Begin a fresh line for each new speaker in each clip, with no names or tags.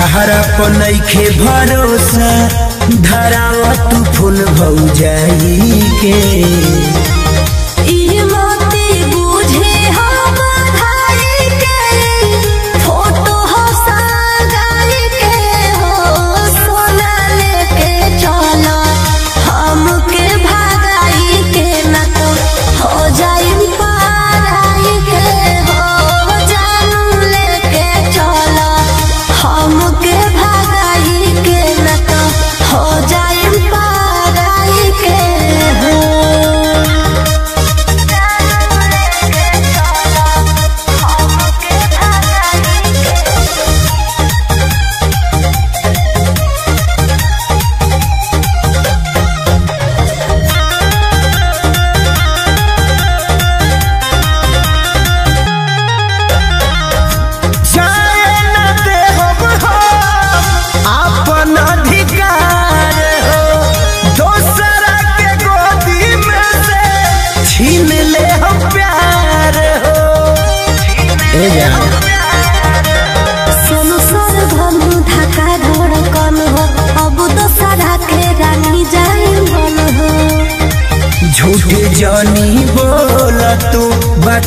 तहरा पर नइखे भरोसा धरावा तू फूल
भौ जाई के।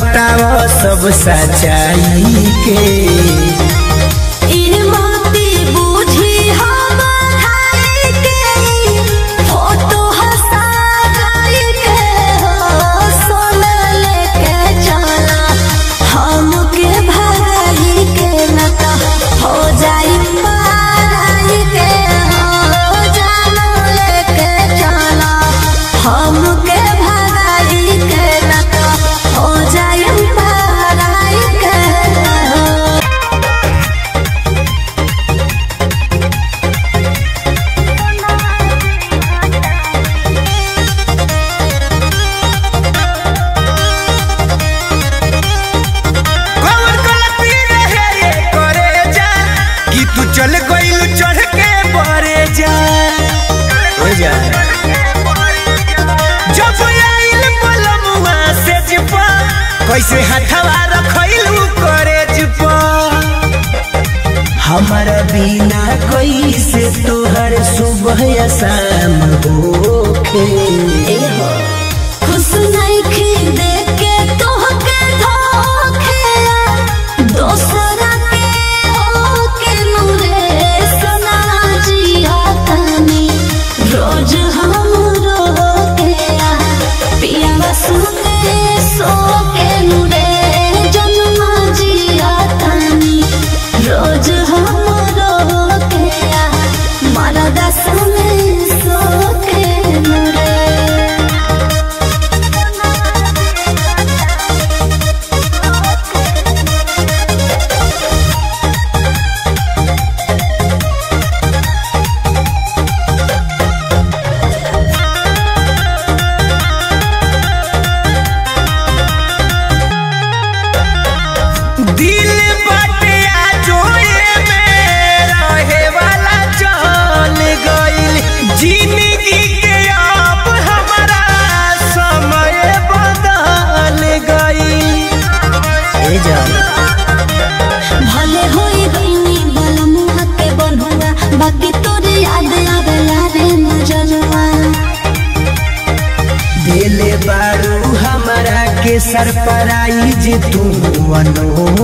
बताओ सब सच्चाई के।
तू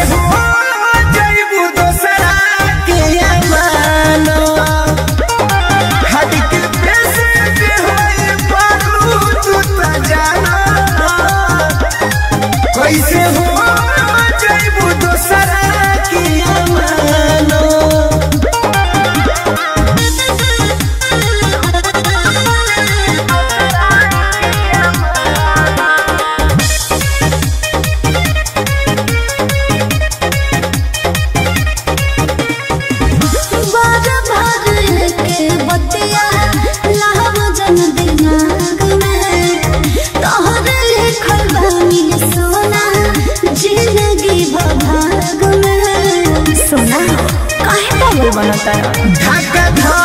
Oh. बनता
धक्का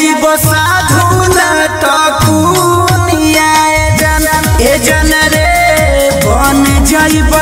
साधु न टकुनिया जन रे। बन जाइब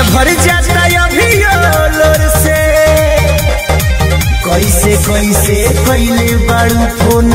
ये भर जाता अभी लोर से। कैसे कैसे कैले बाड़ू फ़ोन